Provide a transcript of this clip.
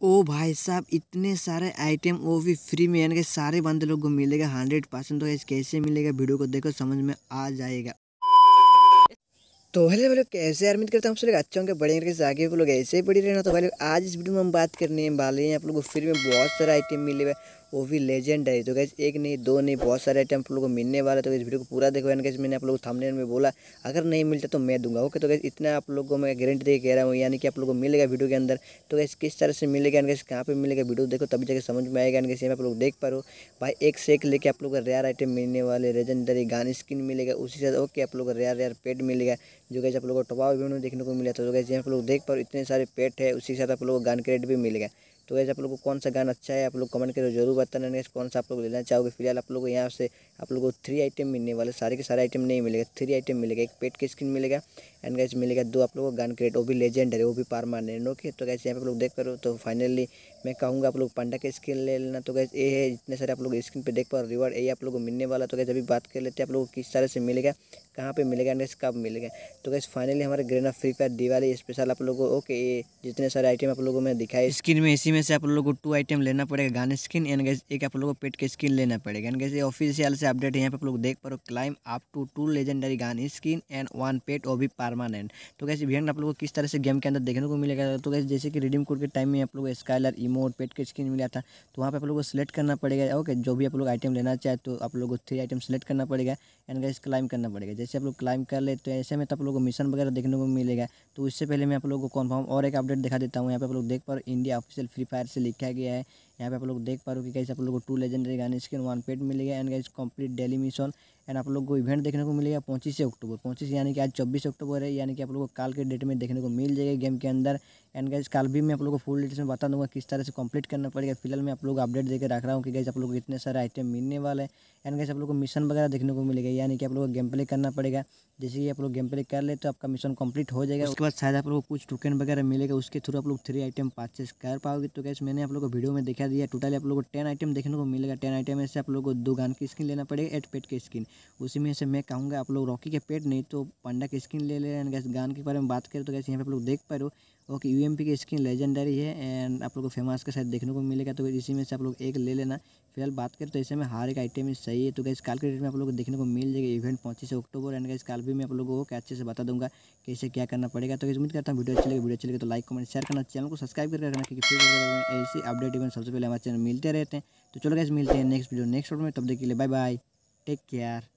ओ भाई साहब, इतने सारे आइटम वो भी फ्री में, यानी कि सारे बंदे लोग को मिलेगा हंड्रेड परसेंट तो कैसे मिलेगा वीडियो को देखो, समझ में आ जाएगा। तो हेलो भाई कैसे उम्मीद करता हूँ आप लोग अच्छे होंगे बड़े करके आगे लोग ऐसे ही पड़ी रहना। तो भाई आज इस वीडियो में हम बात करने वाले हैं, आप लोग को फ्री में बहुत सारे आइटम मिले हुए वो भी लेजेंड है तो गैस एक नहीं, दो नहीं, बहुत सारे आइटम आप लोगों को मिलने वाला है। तो इस वीडियो को पूरा देखो। यानी कि मैंने आप लोगों थंबनेल में बोला, अगर नहीं मिलता तो मैं दूँगा। ओके तो गैस इतना आप लोगों को मैं गारंटी दे कह रहा हूँ। यानी कि आप लोगों को मिलेगा वीडियो के अंदर। तो गैस किस तरह से मिलेगा? यानी कहाँ पर मिलेगा वीडियो देखो, तभी जाकर समझ में आएगा। यानी कि आप लोग देख पा रहे हो। भाई, एक से एक लेके आप लोग का रेयर आइटम मिलने वाले। लेजेंडरी गान स्किन मिलेगा। उसी से ओके आप लोग का रेयर रेयर पेड मिलेगा। जो गैस आप लोग को टॉपा भी देखने को मिला तो गैस यहाँ आप लोग देख पा रहे इतने सारे पेट है। उसी के साथ आप लोग को गान क्रेड भी मिलेगा। तो वैसे आप लोग को कौन सा गाना अच्छा है, आप लोग कमेंट करके ज़रूर बताना। कौन सा आप लोग लेना चाहोगे? फ़िलहाल आप लोग को यहाँ से आप लोग को थ्री आइटम मिलने वाले, सारे के सारे आइटम नहीं मिलेगा। थ्री आइटम मिलेगा, एक पेट की स्किन मिलेगा एंड गैस मिलेगा दो आप लोगों को गन क्रेट वो भी लेजेंड है, वो भी परमानेंट ओके तो गैस यहाँ पे आप लोग देख पा रहे तो फाइनली मैं कहूँगा आप लोग पांडा के स्किन ले लेना। तो गैस ये है, इतने सारे आप लोग स्क्रीन पे देख पा रहे रिवार्ड ये आप लोग को मिलने वाला। तो गैस अभी बात कर लेते हैं आप लोग को किस तरह से मिलेगा, कहाँ पे मिलेगा एंड कब मिलेगा। तो गैस फाइनली हमारे grana free fire Diwali special आप लोगों को ओके जितने सारे आइटम आप लोगों को मैं दिखाई स्किन में इसी में से आप लोगों को टू आइटम लेना पड़ेगा, गाने स्किन एंड गैस एक आप लोगों को पेट के स्किन लेना पड़ेगा। एंड गैस ये ऑफिशियल से अपडेट है, यहाँ पे आप लोग देख पा रहे हो claim up to two legendary gun skin and one pet वो भी परमानेंट तो कैसे भियन आप लोग को किस तरह से गेम के अंदर देखने को मिलेगा? तो कैसे जैसे कि रिडीम कोड के टाइम में आप लोग स्काइलर इमोट पेट के स्किन मिला था तो वहाँ पर आप लोग को सिलेक्ट करना पड़ेगा। ओके जो भी आप लोग आइटम लेना चाहे तो आप लोग को थ्री आइटम सेलेक्ट करना पड़ेगा। एंड गैस क्लाइम करना पड़ेगा। जैसे आप लोग क्लाइम कर लेते तो ऐसे में तो आप लोग को मिशन वगैरह देखने को मिलेगा। तो उससे पहले मैं आप लोग को कन्फर्म और एक अपडेट दिखा देता हूँ। यहाँ पे आप लोग देख पर इंडिया ऑफिशियल फ्री फायर से लिखा गया है। यहाँ पे आप लोग देख पा रहे हो कि कैसे आप लोग को two legendary gun skin one pet मिलेगा and guys complete daily mission and आप लोग को इवेंट देखने को मिलेगा पच्चीस अक्टूबर। पच्चीस यानी कि आज चौबीस अक्टूबर है, यानी कि आप लोग को कल के डेट में देखने को मिल जाएगा गेम के अंदर एंड गैस कल भी मैं आप लोग को फुल डिटेल्स में बता दूँगा किस तरह से कंप्लीट करना पड़ेगा। फ़िलहाल मैं आप लोग अपडेट देकर रख रहा हूँ कि गैस आप लोग को इतने सारे आइटम मिलने वाले हैं एंड गैस आप लोग को मिशन वगैरह देखने को मिलेगा, यानी कि आप लोग को गेम प्ले करना पड़ेगा। जैसे कि आप लोग गेम प्ले कर ले तो आपका मिशन कंप्लीट हो जाएगा। उसके बाद शायद आप लोग कुछ टोकन वगैरह मिलेगा, उसके थ्रू आप लोग थ्री आइटम परचेस कर पाओगे। तो कैसे मैंने आप लोगों को वीडियो में दिखा दिया। टोटली आप लोग को टेन आइटम देखने को मिलेगा। टेन आइटम में से आप लोग को दो गान की स्किन लेना पड़ेगा एट पेट की स्किन उसी में से मैं कहूँगा, आप लोग रॉकी के पेट नहीं तो पांडा की स्किन ले ले। गान के बारे में बात करें तो कैसे यहाँ पर आप लोग देख पा रहे हो ओके यू की स्किन लेजेंडरी है एंड आप लोग को फ़ेमस के साथ देखने को मिलेगा तो इसी में से आप लोग एक ले लेना। फ़िलहाल बात करें तो ऐसे में हर एक आइटम सही है तो गैस काल के डेट में आप लोग को देखने को मिल जाएगा इवेंट पच्चीस अक्टूबर एंड गैस काल भी मैं आप लोगों को अच्छे से बता दूँगा कैसे क्या करना पड़ेगा। तो उम्मीद करता हूँ वीडियो अच्छी लगे, वीडियो अच्छी लगे तो लाइक कमेंट शेयर करना चैनल को सब्सक्राइब करके रखना, क्योंकि फिर ऐसी अपडेट इवेंट सबसे पहले हमारे चैनल मिलते रहते हैं। तो चलो गैस मिलते हैं नेक्स्ट वीडियो नेक्स्ट वीडियो में, तब देख देखिए बाय बाय टेक केयर